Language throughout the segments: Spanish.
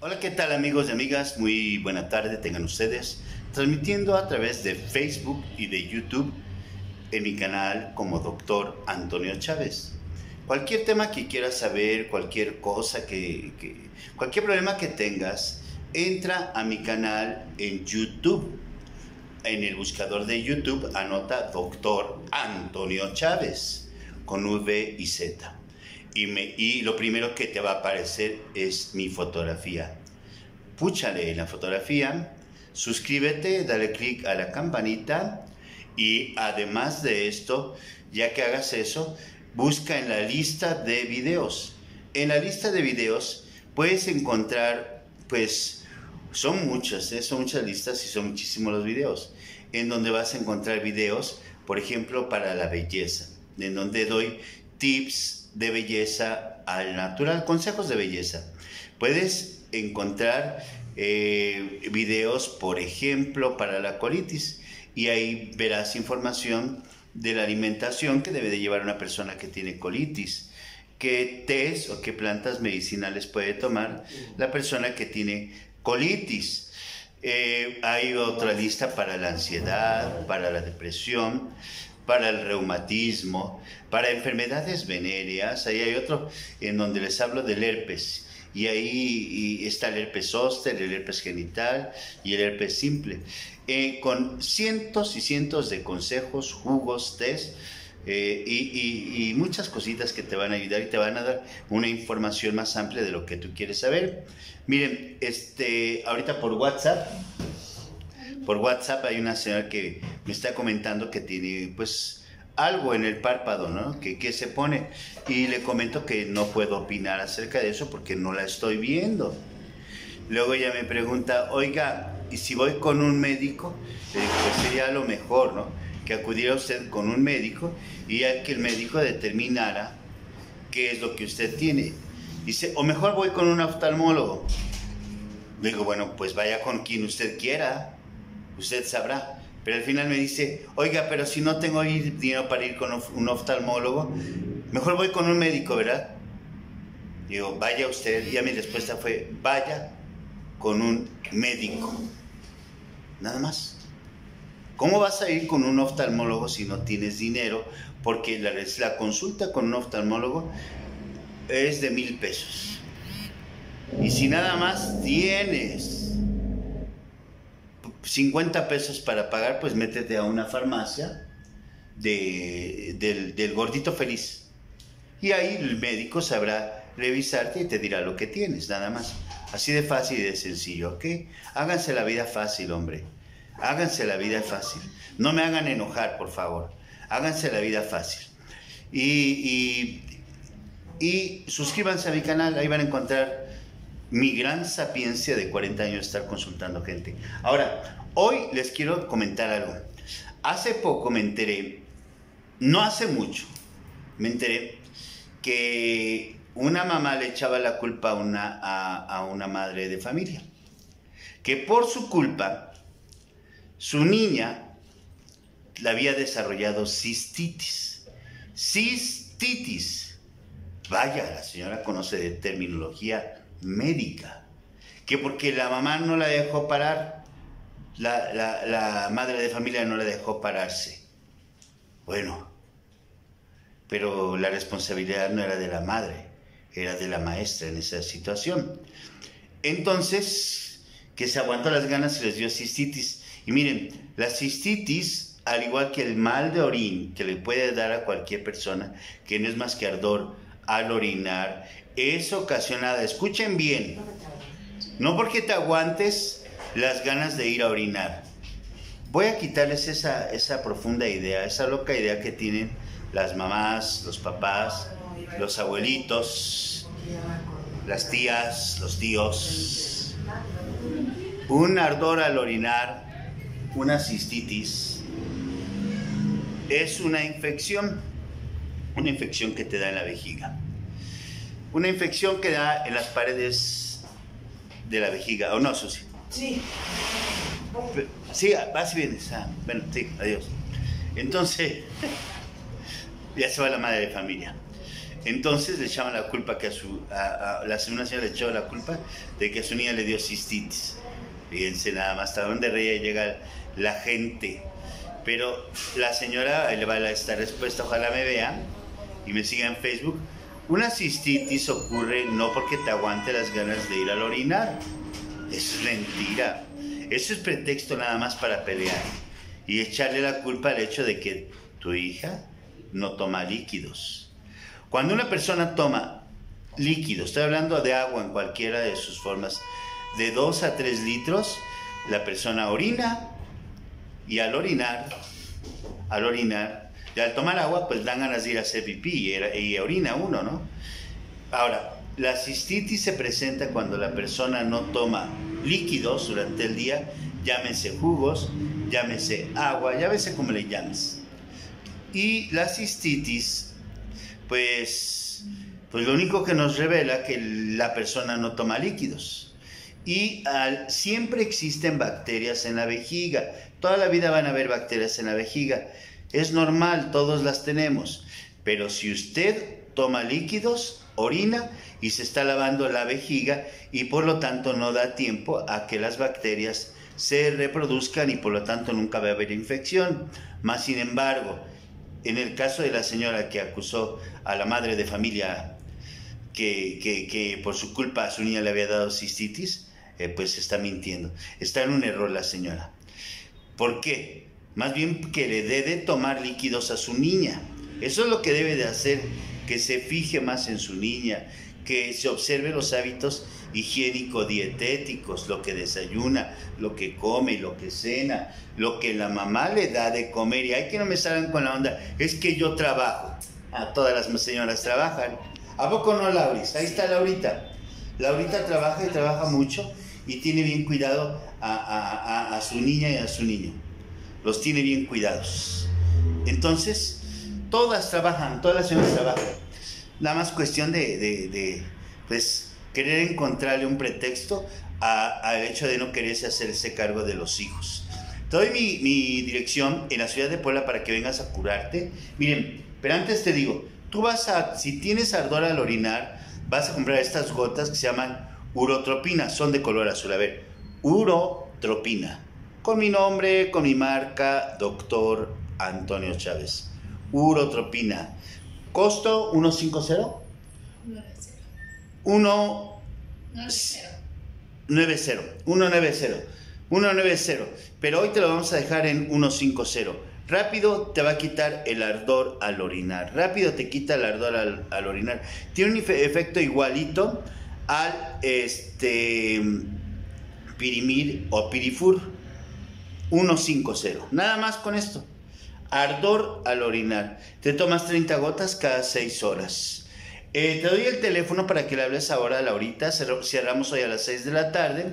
Hola, ¿qué tal amigos y amigas? Muy buena tarde tengan ustedes, transmitiendo a través de Facebook y de YouTube en mi canal como Doctor Antonio Chávez. Cualquier tema que quieras saber, cualquier cosa que, cualquier problema que tengas, entra a mi canal en YouTube. En el buscador de YouTube anota Doctor Antonio Chávez con V y Z. Y, lo primero que te va a aparecer es mi fotografía. Púchale en la fotografía, suscríbete, dale clic a la campanita y además de esto, ya que hagas eso, busca en la lista de videos. En la lista de videos puedes encontrar, pues, son muchas, ¿eh? son muchas listas y son muchísimos los videos, en donde vas a encontrar videos, por ejemplo, para la belleza, en donde doy tips de belleza al natural, consejos de belleza. Puedes encontrar eh, videos, por ejemplo, para la colitis, y ahí verás información de la alimentación que debe de llevar una persona que tiene colitis, qué test o qué plantas medicinales puede tomar la persona que tiene colitis. Eh, hay otra lista para la ansiedad, para la depresión, para el reumatismo, para enfermedades venéreas. Ahí hay otro en donde les hablo del herpes. Y ahí está el herpes zóster, el herpes genital y el herpes simple. Eh, con cientos y cientos de consejos, jugos, test eh, y, y, muchas cositas que te van a ayudar y te van a dar una información más amplia de lo que tú quieres saber. Miren, este, ahorita por WhatsApp, por WhatsApp hay una señora que me está comentando que tiene pues algo en el párpado, ¿no? Que, que se pone y le comento que no puedo opinar acerca de eso porque no la estoy viendo. Luego ella me pregunta, oiga, ¿y si voy con un médico? Le digo, pues sería lo mejor, ¿no? Que acudiera usted con un médico y ya que el médico determinara qué es lo que usted tiene. Dice, o mejor voy con un oftalmólogo. Le digo, bueno, pues vaya con quien usted quiera, usted sabrá. Pero al final me dice, oiga, pero si no tengo dinero para ir con un oftalmólogo, mejor voy con un médico, ¿verdad? Digo, vaya usted. Y a mi respuesta fue, vaya con un médico. Nada más. ¿Cómo vas a ir con un oftalmólogo si no tienes dinero? Porque la, la consulta con un oftalmólogo es de mil pesos. Y si nada más tienes 50 pesos para pagar, pues métete a una farmacia de, del, gordito feliz. Y ahí el médico sabrá revisarte y te dirá lo que tienes, nada más. Así de fácil y de sencillo, ¿ok? Háganse la vida fácil, hombre. Háganse la vida fácil. No me hagan enojar, por favor. Háganse la vida fácil. Y, y, y suscríbanse a mi canal, ahí van a encontrar mi gran sapiencia de 40 años estar consultando gente. Ahora, hoy les quiero comentar algo. Hace poco me enteré, no hace mucho, me enteré que una mamá le echaba la culpa a una, a, una madre de familia. Que por su culpa, su niña la había desarrollado cistitis. Cistitis. Vaya, la señora conoce de terminología médica. Que porque la mamá no la dejó parar, la, la madre de familia no la dejó pararse. Bueno, pero la responsabilidad no era de la madre, era de la maestra en esa situación. Entonces, que se aguantó las ganas y les dio cistitis. Y miren, la cistitis, al igual que el mal de orín que le puede dar a cualquier persona, que no es más que ardor al orinar, es ocasionada, escuchen bien, no porque te aguantes las ganas de ir a orinar. Voy a quitarles esa, esa profunda idea, esa loca idea que tienen las mamás, los papás, los abuelitos, las tías, los tíos. Un ardor al orinar, una cistitis, es una infección, una infección que te da en la vejiga. Una infección que da en las paredes de la vejiga, ¿o no, Susi? Sí. Sí, vas y vienes. Ah, bueno, sí, adiós. Entonces, ya se va la madre de familia. Entonces le echaban la culpa que a su, a, la una señora le echó la culpa de que a su niña le dio cistitis. Fíjense nada más hasta dónde reía llega la gente. Pero la señora, le va esta respuesta, ojalá me vea y me siga en Facebook. Una cistitis ocurre no porque te aguante las ganas de ir al orinar. Es mentira. Eso es pretexto nada más para pelear y echarle la culpa al hecho de que tu hija no toma líquidos. Cuando una persona toma líquidos, estoy hablando de agua en cualquiera de sus formas, de 2 a 3 litros, la persona orina y al orinar, al orinar, y al tomar agua, pues dan ganas de ir a hacer pipí y, orina uno, ¿no? Ahora, la cistitis se presenta cuando la persona no toma líquidos durante el día, llámese jugos, llámese agua, llámese como le llames. Y la cistitis, pues, pues lo único que nos revela que la persona no toma líquidos. Y siempre existen bacterias en la vejiga. Toda la vida van a haber bacterias en la vejiga. Es normal, todos las tenemos. Pero si usted toma líquidos, orina y se está lavando la vejiga y por lo tanto no da tiempo a que las bacterias se reproduzcan y por lo tanto nunca va a haber infección. Más sin embargo, en el caso de la señora que acusó a la madre de familia que, que, por su culpa a su niña le había dado cistitis, eh, pues está mintiendo. Está en un error la señora. ¿Por qué? Más bien que le debe tomar líquidos a su niña. Eso es lo que debe de hacer, que se fije más en su niña, que se observe los hábitos higiénico-dietéticos, lo que desayuna, lo que come, lo que cena, lo que la mamá le da de comer. Y hay que no me salgan con la onda, es que yo trabajo. A todas las señoras trabajan. ¿A poco no, Lauris? Ahí está Laurita. Laurita trabaja y trabaja mucho y tiene bien cuidado a, su niña y a su niño. Los tiene bien cuidados. Entonces, todas trabajan, todas las señoras trabajan. Nada más cuestión de, de pues, querer encontrarle un pretexto al hecho de no quererse hacerse cargo de los hijos. Te doy mi, mi, dirección en la ciudad de Puebla para que vengas a curarte. Miren, pero antes te digo, tú vas a, si tienes ardor al orinar, vas a comprar estas gotas que se llaman urotropina, son de color azul. A ver, urotropina. Con mi nombre, con mi marca, doctor Antonio Chávez. Urotropina. ¿Costo 150? 190. 190. 190. Pero hoy te lo vamos a dejar en 150. Rápido te va a quitar el ardor al orinar. Rápido te quita el ardor al, orinar. Tiene un efecto igualito al este, pirimir o pirifur. 150. Nada más con esto. Ardor al orinar. Te tomas 30 gotas cada 6 horas. Eh, te doy el teléfono para que le hables ahora a Laurita. Cerramos hoy a las 6 de la tarde.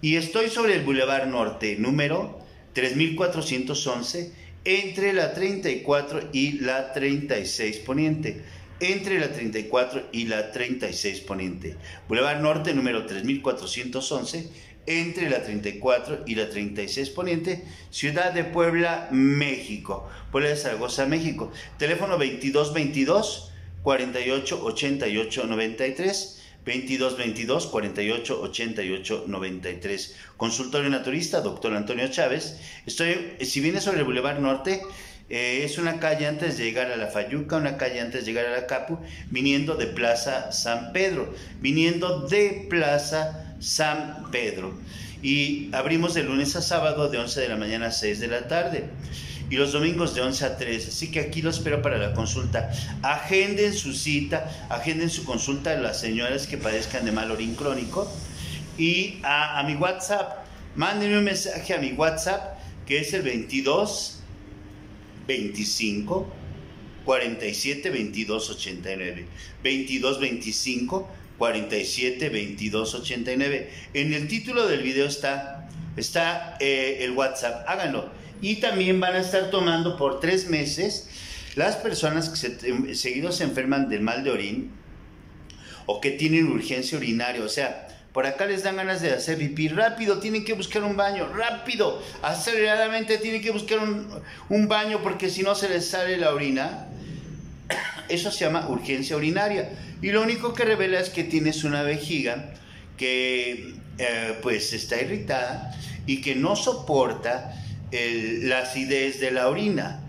Y estoy sobre el Boulevard Norte, número 3411, entre la 34 y la 36 Poniente. Entre la 34 y la 36 Poniente. Boulevard Norte, número 3411, entre la 34 y la 36 Poniente, Ciudad de Puebla, México. Puebla de Zaragoza, México. Teléfono 2222. 48 88 93 22 22 48 88 93. Consultorio naturista, doctor Antonio Chávez. Estoy, si vienes sobre el Boulevard Norte, eh, es una calle antes de llegar a la Fayuca, una calle antes de llegar a la Capu, viniendo de Plaza San Pedro, viniendo de Plaza San Pedro. Y abrimos de lunes a sábado de 11 de la mañana a 6 de la tarde y los domingos de 11 a 3. Así que aquí lo espero para la consulta. Agenden su cita, agenden su consulta a las señoras que padezcan de mal orín crónico y a, mi WhatsApp. Mándenme un mensaje a mi WhatsApp que es el 22 25 47 22 89. 22 25 47 22 89. En el título del video está, está eh, el WhatsApp. Háganlo y también van a estar tomando por tres meses las personas que se, seguido se enferman del mal de orín o que tienen urgencia urinaria. O sea, por acá les dan ganas de hacer pipí. Rápido, tienen que buscar un baño. Rápido, aceleradamente tienen que buscar un, un baño porque si no se les sale la orina. Eso se llama urgencia urinaria. Y lo único que revela es que tienes una vejiga que eh, pues está irritada y que no soporta la acidez de la orina.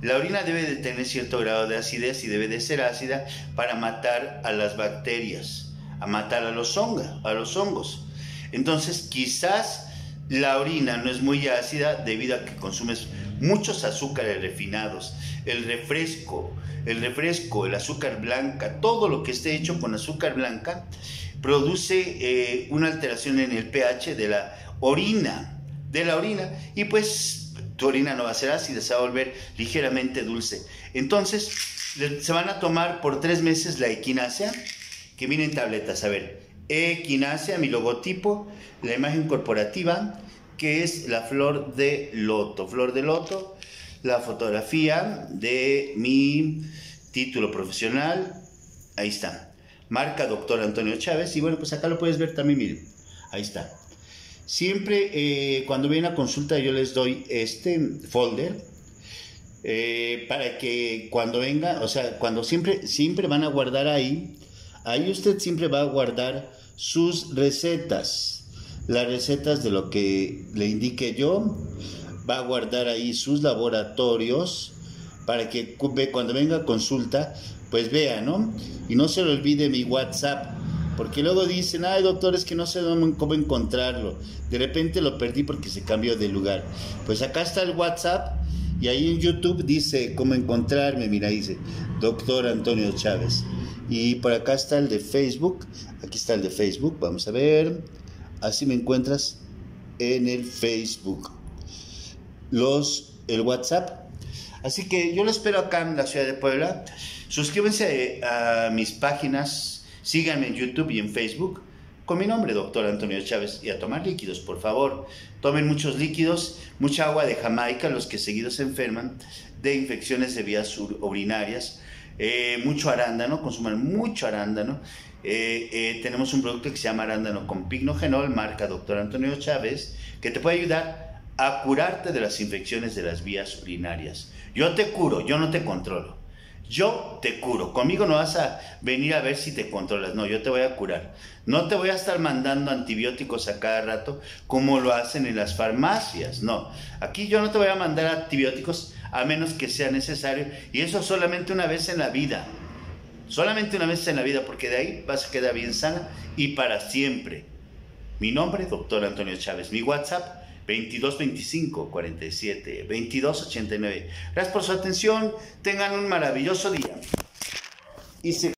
La orina debe de tener cierto grado de acidez y debe de ser ácida para matar a las bacterias, a matar a los, a los hongos. Entonces quizás la orina no es muy ácida debido a que consumes muchos azúcares refinados, el refresco, el refresco, el azúcar blanca, todo lo que esté hecho con azúcar blanca produce eh, una alteración en el pH de la orina, de la orina, y pues tu orina no va a ser ácida, se va a volver ligeramente dulce. Entonces, se van a tomar por tres meses la equinacia, que viene en tabletas. A ver, equinacia, mi logotipo, la imagen corporativa, que es la flor de loto. Flor de loto, la fotografía de mi título profesional, ahí está. Marca doctor Antonio Chávez. Y bueno, pues acá lo puedes ver también, miren, ahí está. Siempre eh, cuando viene a consulta yo les doy este folder eh, para que cuando venga, o sea, cuando siempre, siempre van a guardar ahí, ahí usted siempre va a guardar sus recetas, las recetas de lo que le indique yo, va a guardar ahí sus laboratorios para que cuando venga consulta pues vea, ¿no? Y no se le olvide mi WhatsApp, porque luego dicen, ay doctor, es que no sé cómo encontrarlo. De repente lo perdí porque se cambió de lugar. Pues acá está el WhatsApp y ahí en YouTube dice cómo encontrarme, mira, dice doctor Antonio Chávez. Y por acá está el de Facebook, aquí está el de Facebook, vamos a ver, así me encuentras en el Facebook. Los, el WhatsApp. Así que yo lo espero acá en la ciudad de Puebla. Suscríbanse a mis páginas, síganme en YouTube y en Facebook con mi nombre, doctor Antonio Chávez, y a tomar líquidos, por favor. Tomen muchos líquidos, mucha agua de Jamaica, los que seguidos se enferman de infecciones de vías urinarias, eh, mucho arándano, consuman mucho arándano. Eh, eh, tenemos un producto que se llama arándano con pignogenol, marca doctor Antonio Chávez, que te puede ayudar a curarte de las infecciones de las vías urinarias. Yo te curo, yo no te controlo. Yo te curo. Conmigo no vas a venir a ver si te controlas. No, yo te voy a curar. No te voy a estar mandando antibióticos a cada rato como lo hacen en las farmacias. No. Aquí yo no te voy a mandar antibióticos a menos que sea necesario. Y eso solamente una vez en la vida. Solamente una vez en la vida, porque de ahí vas a quedar bien sana y para siempre. Mi nombre, doctor Antonio Chávez. Mi WhatsApp, 22 25 47 22 89. Gracias por su atención. Tengan un maravilloso día. Y